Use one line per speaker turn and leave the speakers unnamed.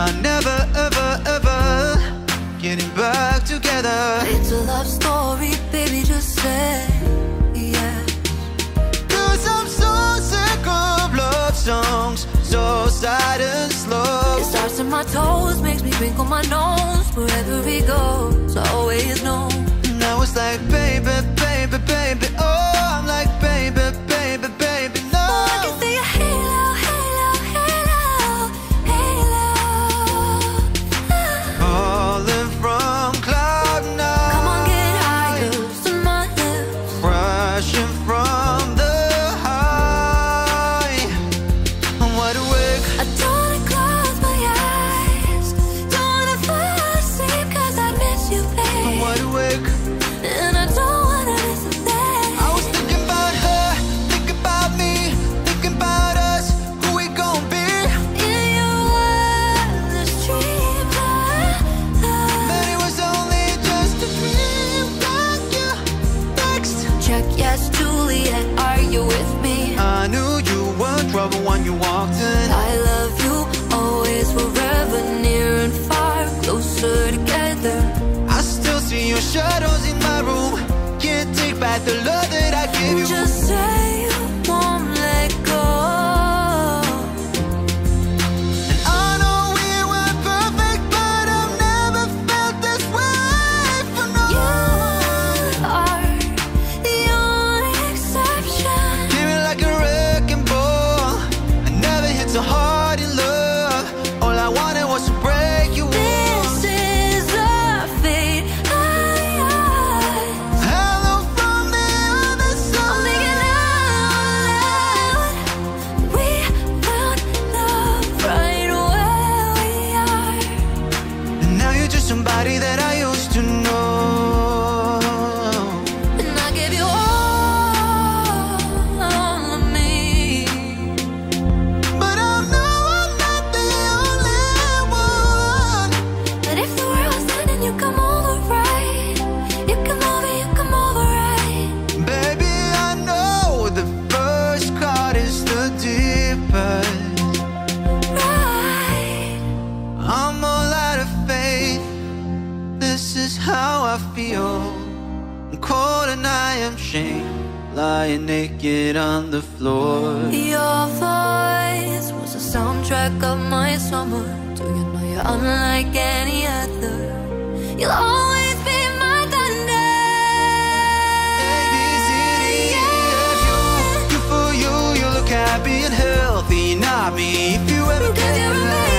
I never, ever, ever getting back together.
It's a love story, baby, just say yeah.
Cause I'm so sick of love songs, so sad and slow.
It starts in my toes, makes me wrinkle my nose. Wherever we go, so I always know.
Now it's like, baby,
yes, Juliet, are you with me?
I knew you were trouble when you walked in.
I love you, always, forever, near and far, closer together.
I still see your shadows in my room. Can't take back the love that I gave you.
Just say
never hit I feel. I'm cold and I am shamed. Lying naked on the floor.
Your voice was the soundtrack of my summer. Do you know you're unlike any other? You'll always be my thunder.
A, B, C, D, E, F, you. You for you, you look happy and healthy. Not me. If you ever
Cause
get
you're